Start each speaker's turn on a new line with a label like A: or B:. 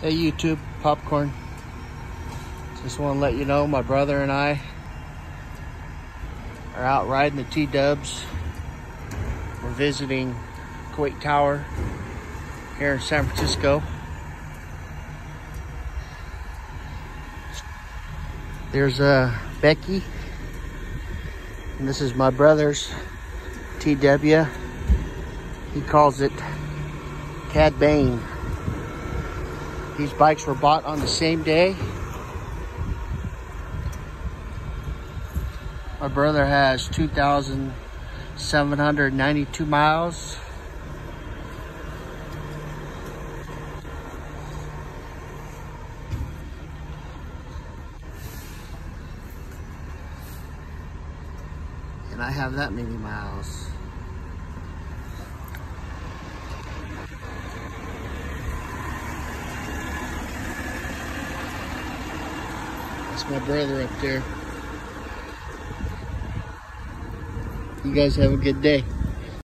A: Hey YouTube, Popcorn. Just want to let you know my brother and I are out riding the T-dubs. We're visiting Coit Tower here in San Francisco. There's uh, Becky. And this is my brother's TW. He calls it Cad Bane. These bikes were bought on the same day. My brother has 2,792 miles. And I have that many miles. That's my brother up there. You guys have a good day.